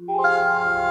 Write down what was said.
Música